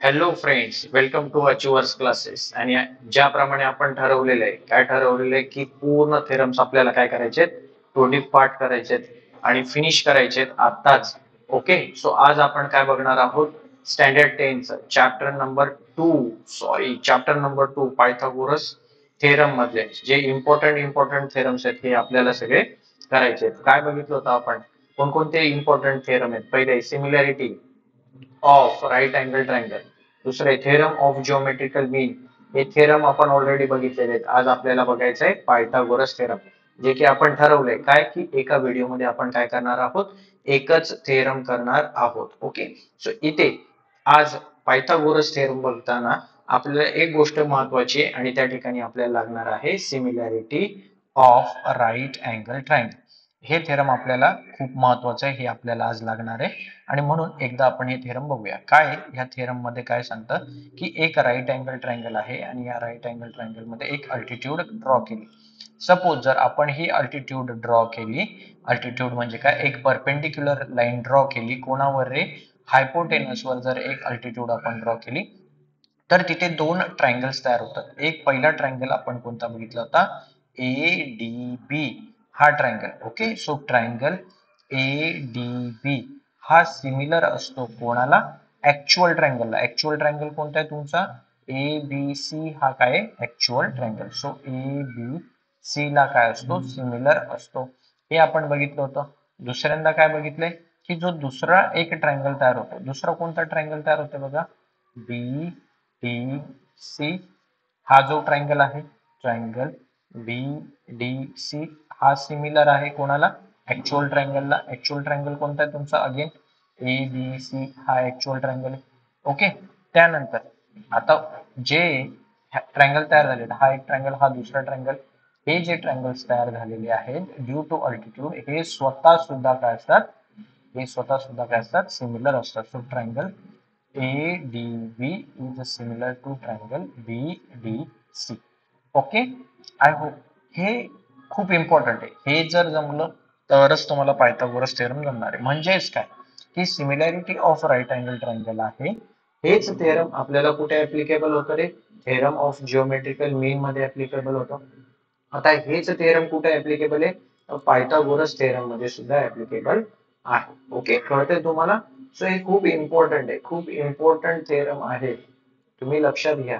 Hello friends welcome to Achievers Classes आणि ज्याप्रमाणे आपण ठरवलेलं आहे काय ठरवलेलं आहे की पूर्ण थेरम्स आपल्याला काय करायचे टोडी पार्ट करायचे आणि फिनिश करायचे आताच ओके सो आज आपण काय बघणार आहोत? Standard टेनचं chapter number two sorry chapter number two Pythagoras theorem मधले जे इम्पॉर्टंट इम्पॉर्टंट थेरम्स आहेत हे आपल्याला सगळे करायचे आहेत. काय बघितलं होतं आपण? कोणकोणते इम्पॉर्टंट थेरम आहेत? पहिले similarity of right angle triangle दुसरे थेरम ऑफ जिओमेट्रिकल मीन हे थेरम आपण ऑलरेडी बघितलेले आहेत. आज आपल्याला बघायचं आहे पायथागोरस थेरम जे की आपण ठरवलंय. काय? की एका व्हिडिओमध्ये आपण काय करणार आहोत? एकच थेरम करणार आहोत. ओके सो इथे आज पायथागोरस थेरम बघताना आपल्याला एक गोष्ट महत्वाची आहे आणि त्या ठिकाणी आपल्याला लागणार आहे similarity of right angle triangle हे थेरम आपल्याला खूप महत्वाचं आहे हे आपल्याला आज लागणार आहे. आणि म्हणून एकदा आपण हे थेरम बघूया. काय ह्या थेरममध्ये काय सांगतं? की एक राईट अँगल ट्रायंगल आहे आणि या राईट अँगल ट्रायंगलमध्ये एक अल्टिट्यूड ड्रॉ केली. सपोज जर आपण ही अल्टिट्यूड ड्रॉ केली अल्टिट्यूड म्हणजे काय? एक परपेंडिक्युलर लाईन ड्रॉ केली कोणावर रे? हायपोटेनसवर जर एक अल्टिट्यूड आपण ड्रॉ केली तर तिथे दोन ट्रायंगल्स तयार होतात. एक पहिला ट्रायंगल आपण कोणता बघितला होता? ए डी बी हा triangle okay so triangle A D B हा सिमिलर असतो कोणाला? ऍक्च्युअल ट्रायंगलला ऍक्च्युअल ट्रायंगल कोणता आहे तुमचा? ए बी सी हा काय actual triangle so A B C ला काय असतो? सिमिलर असतो. हे आपण बघितलं होतं. दुसऱ्यांदा काय बघितलंय? की जो दुसरा एक ट्रायंगल तयार होतो. दुसरा कोणता ट्रायंगल तयार होतो बघा? बी डी सी हा जो ट्रायंगल आहे ट्रायंगल बी डी सी हा सिमिलर आहे कोणाला? ऍक्च्युअल ट्रायंगलला ऍक्च्युअल ट्रायंगल कोणता आहे तुमचा? अगेन ए बी सी हा ऍक्च्युअल ट्रायंगल आहे. ओके त्यानंतर आता जे ट्रायंगल तयार झालेला हा एक ट्रायंगल हा दुसरा ट्रायंगल हे जे ट्रायंगल्स तयार झालेले आहेत ड्यू टू अल्टिट्यूड हे स्वतः सुद्धा काय असतात? हे स्वतः सुद्धा काय असतात? सिमिलर असतात. So triangle A D B is similar to triangle B D C okay I hope हे खूप इम्पॉर्टंट आहे. हे जर जमलं तरच तुम्हाला पायथागोरस थेरम जमणार आहे. म्हणजेच काय? की similarity of right angle triangle आहे. हेच थेरम आपल्याला कुठे ऍप्लिकेबल होतं रे? थेरम ऑफ जिओमेट्रिकल मीन मध्ये ऍप्लिकेबल होतं. आता हेच थेरम कुठे ऍप्लिकेबल आहे? पायथागोरस थेरममध्ये सुद्धा ऍप्लिकेबल आहे. ओके कळते तुम्हाला? सो हे खूप इम्पॉर्टंट आहे. खूप इम्पॉर्टंट थेरम आहे. तुम्ही लक्षात घ्या.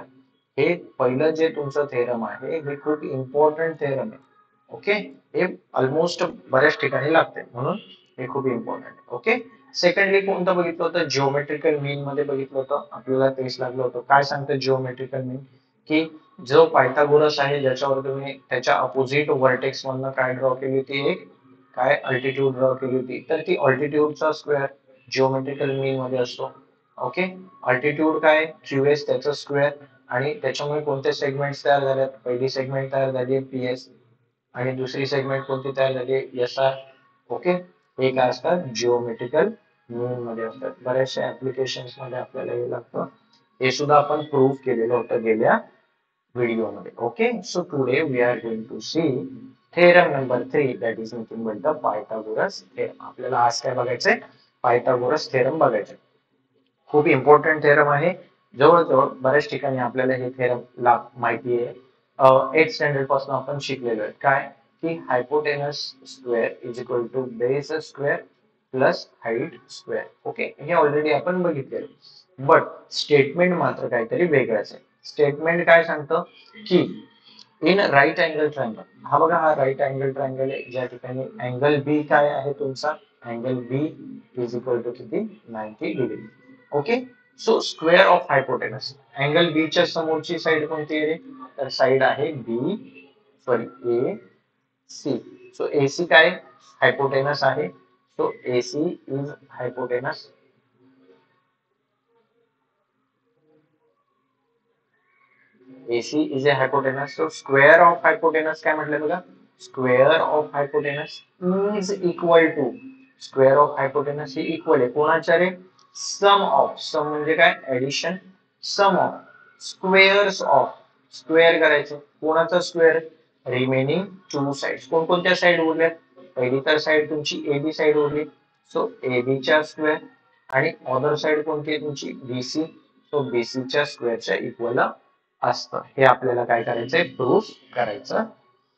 हे पहिलं जे तुमचं थेरम आहे हे खूप इम्पॉर्टंट थेरम आहे. ओके? हे ऑलमोस्ट बऱ्याच ठिकाणी लागते म्हणून हे खूप इम्पॉर्टंट ओके? सेकंडली कोणतं बघितलं होतं? जिओमेट्रिकल मीन मध्ये बघितलं होतं. आपल्याला तेच लागलं होतं. काय सांगतं जिओमेट्रिकल मीन की जो पायथागोरस आहे ज्याच्यावर तुम्ही त्याच्या अपोजिट वर्टेक्स मधनं काय ड्रॉ केली होती एक? काय अल्टिट्यूड ड्रॉ केली होती? तर ती ऑल्टिट्यूडचा स्क्वेअर जिओमेट्रिकल मीन मध्ये असतो. ओके? अल्टिट्यूड काय? क्यूएस त्याचं स्क्वेअर आणि त्याच्यामुळे कोणते सेगमेंट तयार झाल्यात? पहिली सेगमेंट तयार झाली आहे पी एस आणि दुसरी सेगमेंट कोणती तयार झाली एस आर ओके हे काय असतात जिओमेट्रिकल मीन मध्ये असतात बऱ्याचशा ऍप्लिकेशनमध्ये आपल्याला हे लागतं. हे सुद्धा आपण प्रूव्ह केलेलं होतं गेल्या व्हिडिओमध्ये. Okay so today we are going to see theorem number three that is nothing but the Pythagoras theorem आपल्याला आज काय बघायचंय? पायथागोरस थेरम बघायचंय. खूप इम्पॉर्टंट थेरम आहे. जवळजवळ बऱ्याच ठिकाणी आपल्याला हे थेरम ला माहिती आहे. एट स्टँडर्डपासून आपण शिकलेलो आहे काय? की hypotenuse square is equal to base square plus height square okay हे ऑलरेडी आपण बघितलेलं बट स्टेटमेंट मात्र काहीतरी वेगळंच आहे. स्टेटमेंट काय सांगतं? की इन राईट अँगल ट्रायंगल हा बघा हा राईट अँगल ट्रायंगल आहे. ज्या ठिकाणी अँगल बी काय आहे तुमचा? Angle B is equal to किती? Ninety degree okay so square of hypotenuse angle B च्या समोरची साइड कोणती आहे? तर साइड आहे B sorry A C so A C काय? हायपोटेनस आहे. So A C is hypotenuse AC is a hypotenuse. So, square of hypotenuse काय म्हटलं बघा square of hypotenuse is equal to square of hypotenuse he equal आहे. कोणाच्या रे sum of sum म्हणजे काय? Addition sum of squares of square करायचं. कोणाचा स्क्वेअर रिमेनिंग टू साइड कोणकोणत्या साइड उरल्या? पहिली तर साइड तुमची ए बी साइड उरली. सो ए बी च्या स्क्वेअर आणि ऑदर साइड कोणती आहे तुमची? बी सी सो बीसीच्या स्क्वेअरच्या इक्वल असतं. हे आपल्याला काय करायचंय? प्रूफ करायचं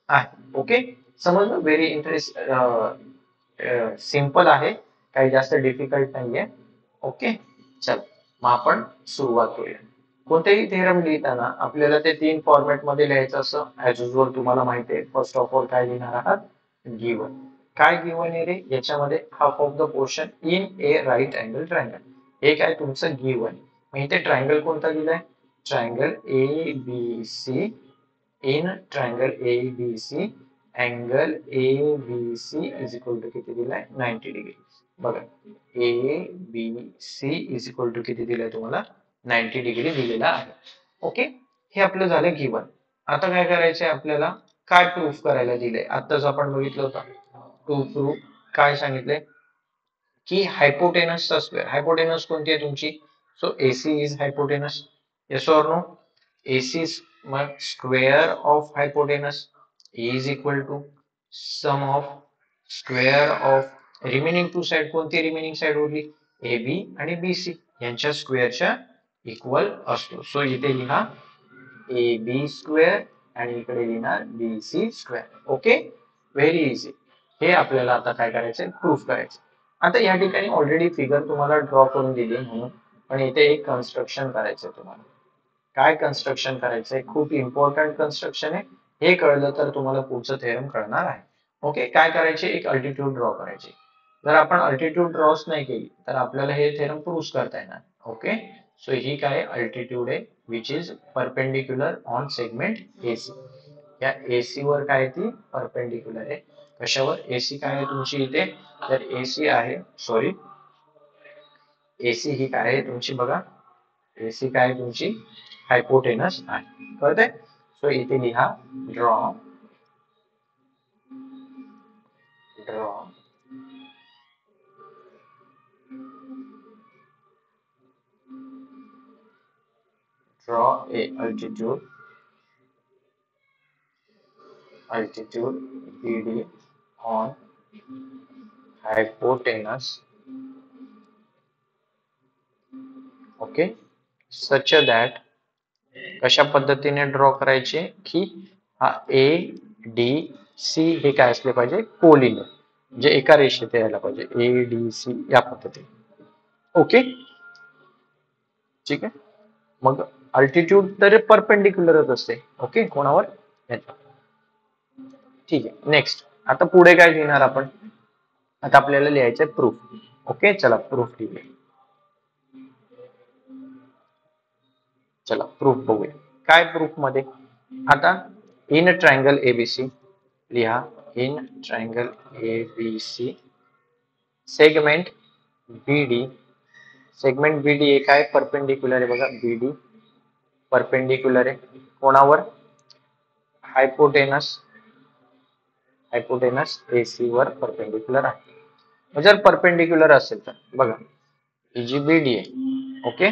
आहे. ओके समज व्हेरी इंटरेस्ट सिंपल आहे. काही जास्त डिफिकल्ट नाहीये. ओके? चल मग आपण सुरुवात करूया. कोणतेही थेरम लिहिताना आपल्याला ते तीन फॉर्मॅटमध्ये लिहायचं असं ऍज युजल तुम्हाला माहिती आहे फर्स्ट ऑफ ऑल काय लिहिणार आहात? गिवन काय गिवन आहे रे? याच्यामध्ये half of the portion in a right angle triangle हे काय तुमचं गिवन मग इथे ट्रायंगल कोणता दिलाय? Triangle A B C in triangle A B C angle A B C is equal to किती दिलाय? नाईन्टी डिग्री बघा A B C is equal to किती दिलंय तुम्हाला? नाईन्टी डिग्री दिलेला आहे. ओके हे आपलं झालं गिवन आता काय करायचंय आपल्याला? काय प्रूफ करायला दिलंय? आताच आपण बघितलं होतं. टू प्रूफ काय सांगितलंय? की हायपोटेनसचा स्क्वेअर हायपोटेनस कोणती आहे तुमची? So AC is hypotenuse yes or no AC मग square of hypotenuse is equal to sum of square of remaining two side कोणती रिमेनिंग साइड उरली? ए बी आणि बी सी यांच्या स्क्वेअरच्या इक्वल असतो. सो इथे लिहा ए बी स्क्वेअर आणि इकडे लिहिणार B C square okay very easy हे आपल्याला आता काय करायचंय? प्रूफ करायचं आता या ठिकाणी ऑलरेडी फिगर तुम्हाला ड्रॉ करून दिली म्हणून पण इथे एक कन्स्ट्रक्शन करायचंय तुम्हाला. काय कन्स्ट्रक्शन करायचंय? खूप इम्पॉर्टंट कन्स्ट्रक्शन आहे. हे कळलं तर तुम्हाला पुढचं थेरम कळणार आहे. ओके काय करायचे? एक अल्टिट्यूड ड्रॉ करायचे. जर आपण अल्टिट्यूड ड्रॉस नाही केली तर आपल्याला हे थेरम प्रूव्ह करता येणार. ओके सो ही काय अल्टिट्यूड आहे which is perpendicular on segment AC या एसी वर काय ती? परपेंडिक्युलर आहे. कशावर? एसी काय आहे तुमची इथे? तर एसी आहे सॉरी एसी ही काय आहे तुमची बघा. एसी काय आहे तुमची? हायपोटेनस आहे. कळतंय? सो इथे लिहा draw draw draw a altitude. Altitude BD on hypotenuse. Okay such that कशा पद्धतीने ड्रॉ करायचे? की हा ए डी सी हे काय असले पाहिजे? कोलिन. म्हणजे एका रेषेत यायला पाहिजे. ए डी सी या पद्धतीने. ओके ठीक आहे? मग अल्टिट्यूड तर परपेंडिक्युलरच असते. ओके कोणावर? ठीक आहे. नेक्स्ट आता पुढे काय लिहिणार आपण? आता आपल्याला लिहायचंय प्रूफ ओके चला प्रूफ लिहूया. चला प्रूफ बघूया. काय प्रूफमध्ये? आता इन ट्रायंगल एबीसी लिहा. In triangle ABC segment BD segment BD एक आहे परपेंडिक्युलर आहे बघा. बी डी परपेंडिक्युलर आहे कोणावर? हायपोटेनस हायपोटेनस ए सी वर परपेंडिक्युलर आहे. जर परपेंडिक्युलर असेल तर, बघा ही बी डी आहे ओके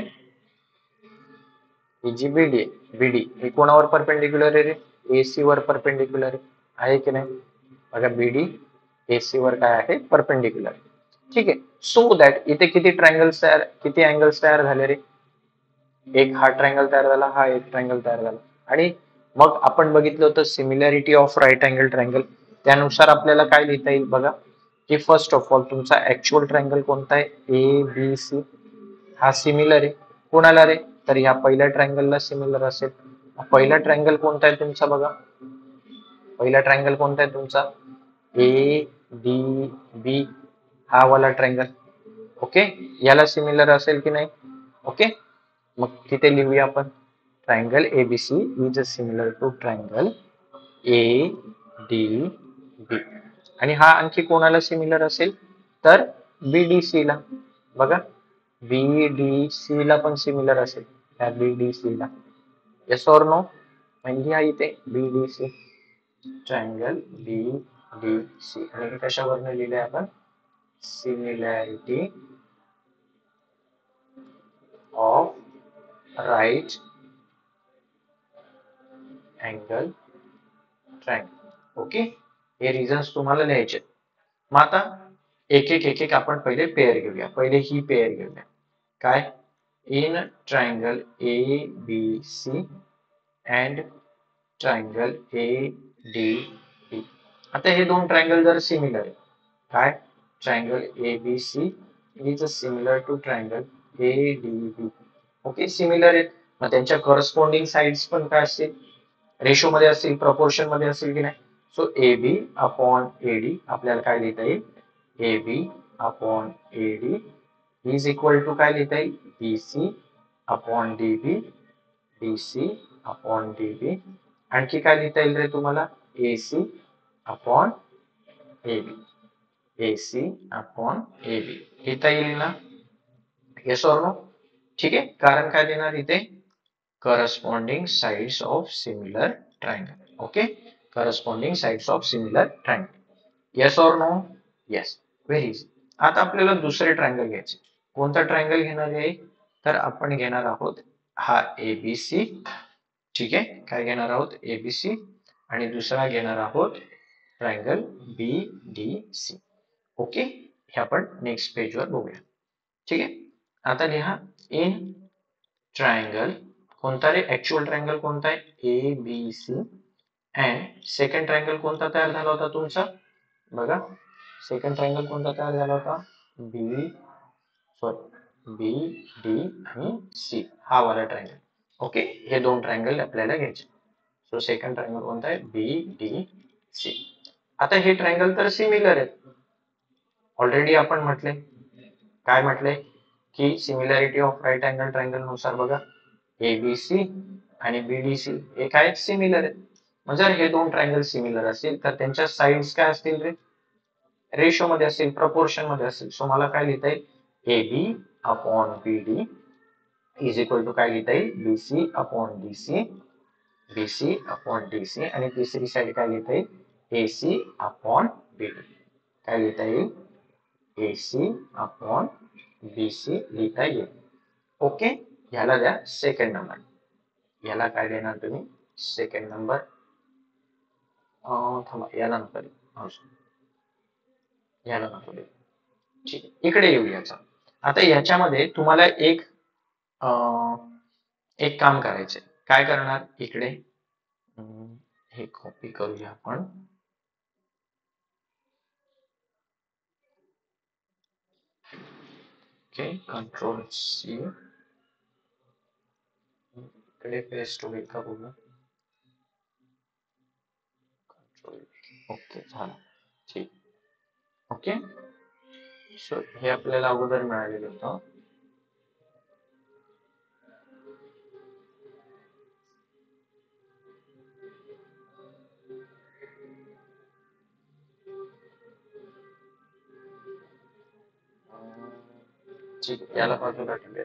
ही जी बी डी बी डी ही कोणावर परपेंडिक्युलर आहे रे? ए सी वर परपेंडिक्युलर आहे. की नाही? बघा बी डी ए सी वर काय आहे? परपेंडिक्युलर ठीक आहे. सो दॅट इथे किती ट्रायंगल्स तयार, किती अँगल्स तयार झाले रे? एक हा ट्रायंगल तयार झाला हा एक ट्रायंगल तयार झाला. आणि मग आपण बघितलं होतं similarity of right angle triangle त्यानुसार आपल्याला काय लिहिता येईल बघा? की फर्स्ट ऑफ ऑल तुमचा ऍक्च्युअल ट्रायंगल कोणता आहे? ए बी सी हा सिमिलर आहे. कोणाला रे? तर ह्या पहिल्या ट्रायंगलला सिमिलर असेल. पहिला ट्रायंगल कोणता आहे तुमचा बघा? पहिला ट्रायंगल कोणता आहे तुमचा? ए डी बी हा वाला ट्रायंगल ओके याला सिमिलर असेल की नाही? ओके मग तिथे लिहूया आपण. Triangle A B C is similar to triangle A D B आणि हा आणखी कोणाला सिमिलर असेल? तर बी डी सी ला. बघा बी डी सी ला पण सिमिलर असेल. त्या बी डी सी ला. येस ऑर नो म्हणजे हा इथे B D C triangle B D C आणि कशावरनं लिहिलंय आपण? Similarity right angle triangle okay हे रिझन्स तुम्हाला लिहायचे मग आता एक एक एक एक आपण पहिले पेअर घेऊया. पहिले ही पेअर घेऊया. काय? In triangle A B C and triangle A D ADB आता हे दोन ट्रायंगल जर सिमिलर आहे काय? Triangle ABC is similar to triangle A D B okay similar आहेत. मग त्यांच्या करस्पॉन्डिंग साईड्स पण काय असतील? रेशो मध्ये असतील प्रपोर्शनमध्ये असतील की नाही? So A B upon A D आपल्याला काय लिहिता येईल? A B upon A D is equal to काय लिहिता येईल? B C upon D B D C upon D B आणखी काय लिहिता येईल रे तुम्हाला? A C upon A B A C upon A B लिहिता येईल ना? येस ऑर नो ठीक आहे? कारण काय देणार इथे? Corresponding sides of similar triangle okay corresponding sides of similar triangle yes or no yes very easy आता आपल्याला दुसरे ट्रायंगल घ्यायचे. कोणता ट्रायंगल घेणार आहे? तर आपण घेणार आहोत हा एबीसी ठीक आहे? काय घेणार आहोत? एबीसी आणि दुसरा घेणार आहोत triangle B D C okay हे आपण नेक्स्ट पेजवर बघूया. ठीक आहे? आता लिहा. इन ट्रायंगल कोणता रे ऍक्च्युअल ट्रायंगल कोणता आहे? A B C and second triangle कोणता तयार झाला होता तुमचा? बघा. सेकंड ट्रायंगल कोणता तयार झाला होता? बी सॉरी बी डी आणि सी हा वाला ट्रायंगल ओके हे दोन ट्रायंगल आपल्याला घ्यायचे. सो सेकंड ट्रायंगल कोणता आहे? बी डी सी आता हे ट्रायंगल तर सिमिलर आहेत. ऑलरेडी आपण म्हटले. काय म्हटले? की सिमिलॅरिटी ऑफ राईट अँगल ट्रायंगलनुसार बघा. एबीसी आणि बीडीसी हे काय सिमिलर आहेत? म्हणजे हे दोन ट्रायंगल सिमिलर असतील तर त्यांच्या साइड्स काय असतील रे? रेशो मध्ये असतील प्रपोर्शनमध्ये असतील सो मला काय लिहिता येईल? A B upon B D is equal to काय लिहिता येईल? B C upon D C B C upon D C आणि तिसरी साईड काय लिहिता येईल? A C upon B D काय लिहिता येईल? A C upon B C लिहिता येईल ओके? ह्याला द्या सेकंड नंबर याला काय देणार तुम्ही? सेकंड नंबर थांबा याला नको देऊ. याला नको देऊ. ठीक आहे इकडे येऊ याचा. आता याच्यामध्ये तुम्हाला एक एक काम करायचंय. काय करणार? इकडे. हे कॉपी करूया आपण. ओके कंट्रोल सी इकडे पेस्ट होईल का बघू कंट्रोल ओके झालं. ठीक. ओके. सो हे आपल्याला अगोदर मिळालेलं होतं. ठीक आहे याला बाजूला ठेवूया.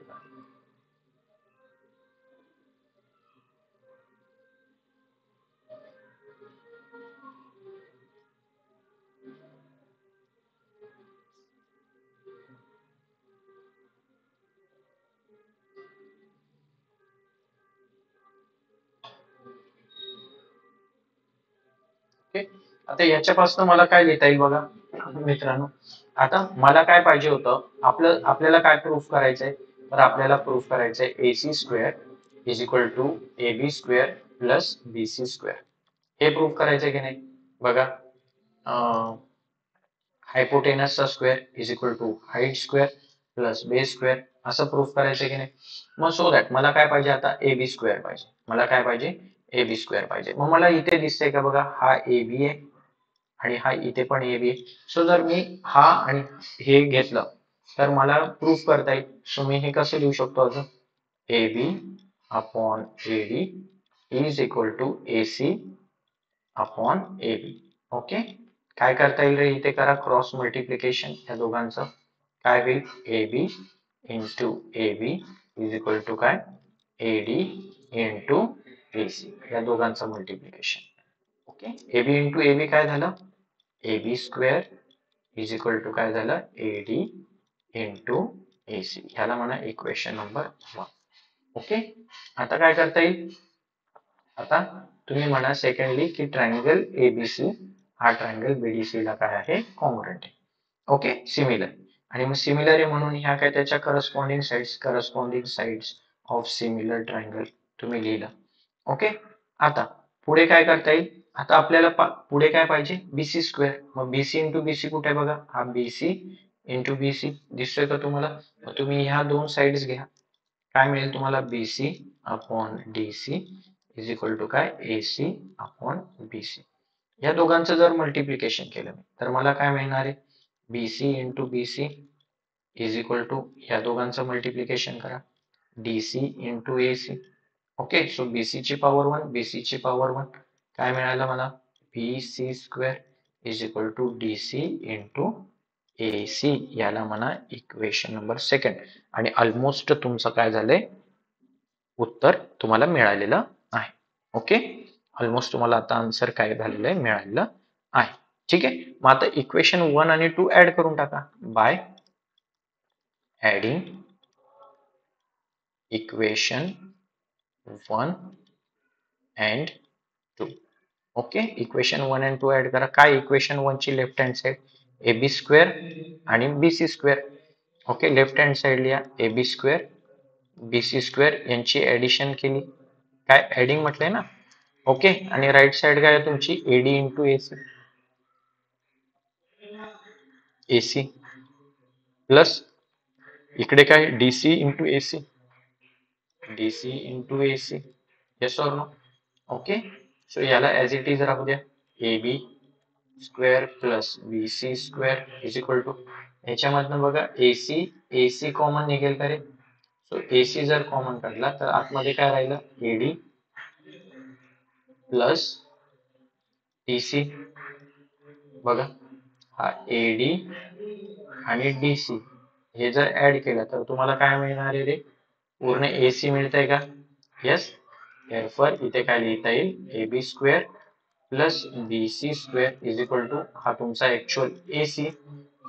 आता याच्यापासून मला काय लिहिता येईल बघा मित्रांनो? आता मला काय पाहिजे होतं? आपलं आपल्याला काय प्रूफ करायचंय? तर आपल्याला प्रूफ करायचंय A C square is equal to A B square plus B C square हे प्रूफ करायचंय की नाही? बघा. हायपोटेनसचा square is equal to height square plus base square असं प्रूफ करायचं की नाही? मग सो दॅट मला काय पाहिजे आता? ए बी स्क्वेअर पाहिजे. मला काय पाहिजे? ए बी स्क्वेअर पाहिजे. मग मला इथे दिसतंय का बघा? हा ए बी आहे. आणि हा इथे पण ए बी सो जर मी हा आणि हे घेतलं तर मला प्रूफ करता येईल. सो मी हे कसं लिहू शकतो अजून? A B upon A D is equal to A C upon A B okay काय करता येईल रे? इथे करा क्रॉस मल्टिप्लिकेशन या दोघांचं. काय होईल? A B into A B is equal to काय? A D into A C या दोघांचं multiplication okay A B into A B काय झालं? A B square is equal to काय झालं? A D into A C. ह्याला म्हणा equation number one okay आता काय करता येईल? आता तुम्ही म्हणा सेकंडली की ट्रायंगल एबीसी हा ट्रायंगल बीडीसी ला काय आहे? कॉन्ग्रंट आहे. ओके सिमिलर आणि मग सिमिलर आहे म्हणून ह्या काय त्याच्या corresponding sides corresponding sides of similar triangle तुम्ही लिहिलं. ओके आता पुढे काय करता येईल? आता आपल्याला पुढे काय पाहिजे? बीसी स्क्वेअर मग बीसी इंटू बीसी कुठे आहे बघा? हा बीसी इंटू बीसी दिसतोय का तुम्हाला? मग तुम्ही ह्या दोन साइड घ्या. काय मिळेल तुम्हाला? BC upon DC is equal to काय? एसी अपॉन बीसी या दोघांचं जर मल्टिप्लिकेशन केलं तर मला काय मिळणार आहे? BC into BC is equal to या दोघांचं मल्टिप्लिकेशन करा. DC into AC okay so बीसीची power one बीसीची पॉवर वन काय मिळालं मला? B C square is equal to D C into A C याला म्हणा इक्वेशन नंबर सेकंड आणि ऑलमोस्ट तुमचं काय झालंय? उत्तर तुम्हाला मिळालेलं आहे. ओके ऑलमोस्ट तुम्हाला आता आन्सर काय झालेलं आहे? मिळालेलं आहे. ठीक आहे? मग आता इक्वेशन वन आणि टू ऍड करून टाका. By adding equation one and two okay? Equation one and two add करा. काय इक्वेशन वन ची left hand side A B square आणि B C square okay? Left hand side लिहा. A B square B C square यांची addition केली. काय? Adding म्हटलंय ना? ओके? आणि राईट साइड काय आहे तुमची? AD into AC AC plus इकडे काय? DC into AC DC into AC yes or no okay? So याला ऍज इट इज राहू द्या A B square plus B C square is equal to याच्यामधनं बघा A C A C common निघेल का रे? सो एसी जर common काढला तर आतमध्ये काय राहिलं? ए डी प्लस डीसी बघा हा ए डी आणि डी सी हे जर ऍड केलं तर तुम्हाला काय मिळणार आहे रे? पूर्ण ए सी मिळतंय का? येस therefore इथे काय लिहिता येईल? A B square plus B C square is equal to हा तुमचा ऍक्च्युअल ए सी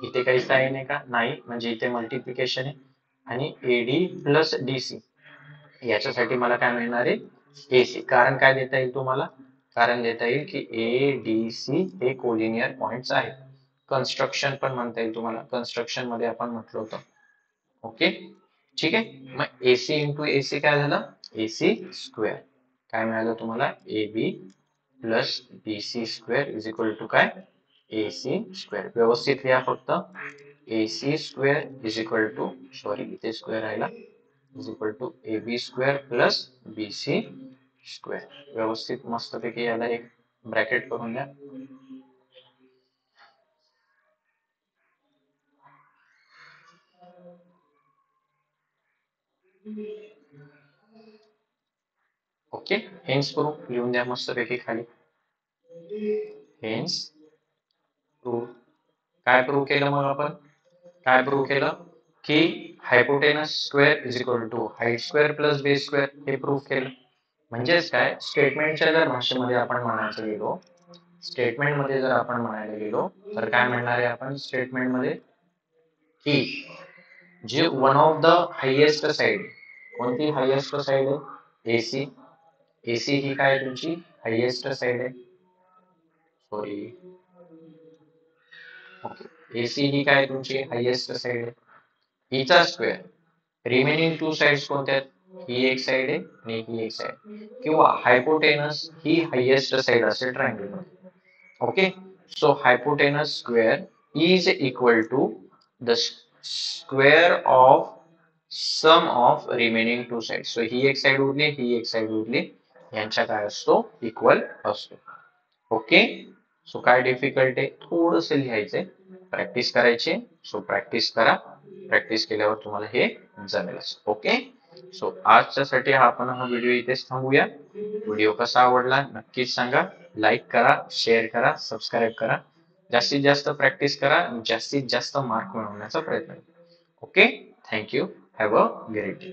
इथे काही साईन आहे का? नाही. म्हणजे इथे मल्टिप्लिकेशन आहे. आणि एडी प्लस डी सी याच्यासाठी मला काय मिळणार आहे? ए सी कारण काय देता येईल तुम्हाला? कारण देता येईल की ए डी सी हे कोलिनियर पॉइंट्स आहेत. कन्स्ट्रक्शन पण म्हणता येईल तुम्हाला. कन्स्ट्रक्शनमध्ये आपण म्हटलं होतं. ओके ठीक आहे? मग एसी इंटू एसी काय झालं? एसी स्क्वेअर काय मिळालं तुम्हाला? A B plus B C square is equal to काय? ए सी स्क्वेअर व्यवस्थित लिहा फक्त. A C square is equal to sorry इथे स्क्वेअर राहिला. Is equal to A B square plus B C square व्यवस्थित मस्तपैकी याला एक ब्रॅकेट करून द्या ओके? हेन्स प्रूफ लिहून द्या मस्तपैकी खाली. हेन्स प्रूफ काय प्रूव्ह केलं मग आपण? काय प्रूव्ह केलं? की hypotenuse square is equal to height square plus base square हे प्रूव्ह केलं. म्हणजेच काय? स्टेटमेंटच्या जर भाषेमध्ये आपण म्हणायचं गेलो स्टेटमेंटमध्ये जर आपण म्हणायला गेलो तर काय म्हणणार आहे आपण? स्टेटमेंटमध्ये की जे one of the highest side कोणती हायएस्ट साइड आहे? एसी एसी ही काय तुमची हायएस्ट साइड आहे सॉरी ओके एसी ही काय तुमची हायएस्ट साइड आहे हिचा स्क्वेअर रिमेनिंग टू साइड्स कोणत्या आहेत? ही एक साइड आहे आणि ही एक साइड किंवा हायपोटेनस ही हायएस्ट साइड असेल ट्रायंगल मध्ये. Okay so hypotenuse square is equal to the square of sum of remaining two side so ही एक साइड उरली, ही एक साइड उरली. यांच्या काय असतो इक्वल असतो. ओके सो काय डिफिकल्ट आहे थोडस लिहायचंय. प्रॅक्टिस करायची. सो प्रॅक्टिस करा. प्रॅक्टिस केल्यावर तुम्हाला हे जमेल ओके सो आजच्यासाठी हा आपण हा व्हिडिओ इथेच थांबूया. व्हिडिओ कसा आवडला नक्कीच सांगा. लाईक करा शेअर करा सबस्क्राईब करा. जास्तीत जास्त प्रॅक्टिस करा जास्तीत जास्त मार्क मिळवण्याचा प्रयत्न करा. Okay thank you have a great day